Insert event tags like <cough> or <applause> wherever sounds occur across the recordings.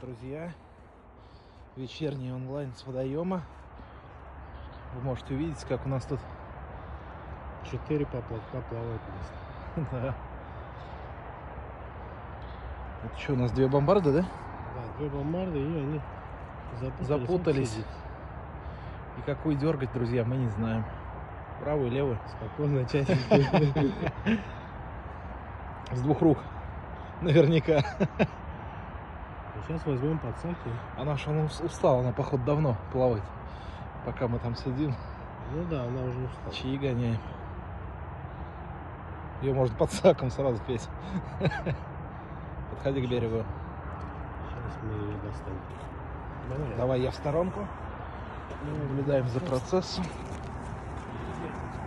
друзья. Вечерний онлайн с водоема. Вы можете увидеть, как у нас тут... Четыре поплавка плавают вместе. <laughs> Да. Это что, у нас две бомбарды, да? Да, две бомбарды, и они запутались. Запутались. И какую дергать, друзья, мы не знаем. Правую, левую. Спокойно, часик. <laughs> С двух рук. Наверняка. <laughs> Сейчас возьмем подсаки. Она ж она ус- устала, она, походу, давно плавать. Пока мы там сидим, Ну да, она уже устала. чаи гоняем. Ее можно под саком сразу петь. Подходи к берегу. Сейчас мы ее достанем. Давай. Давай я в сторонку. Мы наблюдаем за процессом.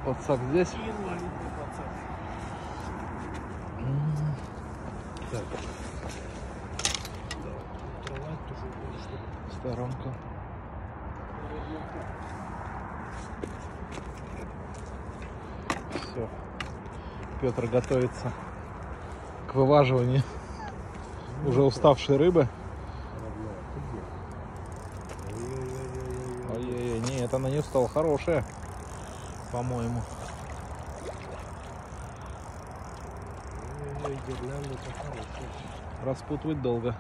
Подсак здесь. Так. Сторонку. Все. Петр готовится к вываживанию уже уставшей рыбы. Ой-ой-ой, нет, она не устала, хорошая, по-моему. Распутывать долго.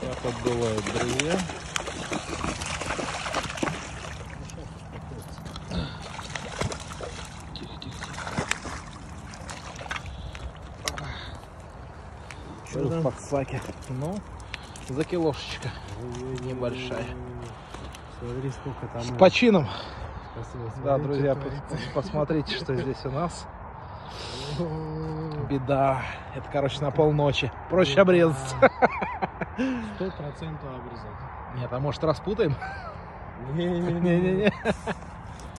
Так вот бывает, друзья. Рыба в подсаке. Ну, за килошечка. Небольшая. Смотри, сколько там. С почином. Спасибо. Да, друзья, что посмотрите, что здесь у нас. Беда. Это, короче, на полночи. Проще обрезать. Сто процентов обрезать. Нет, а может распутаем? Не-не-не. <laughs>